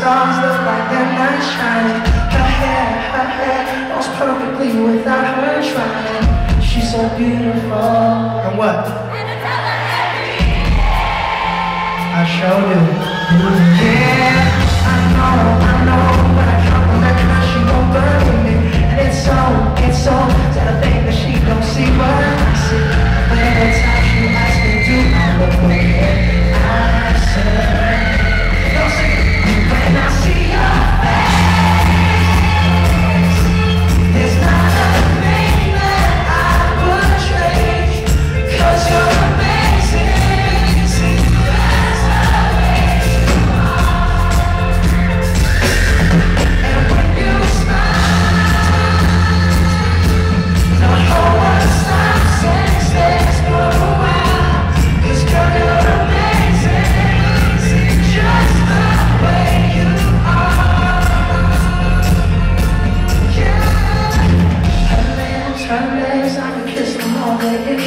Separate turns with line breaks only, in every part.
stars look like that night shine Her hair, her hair looks perfectly without her trying. She's so beautiful. And what? I showed you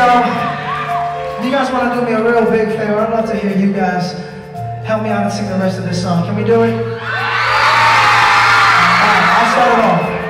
y'all, you guys want to do me a real big favor, I'd love to hear you guys help me out and sing the rest of this song. Can we do it? All right, I'll start it off.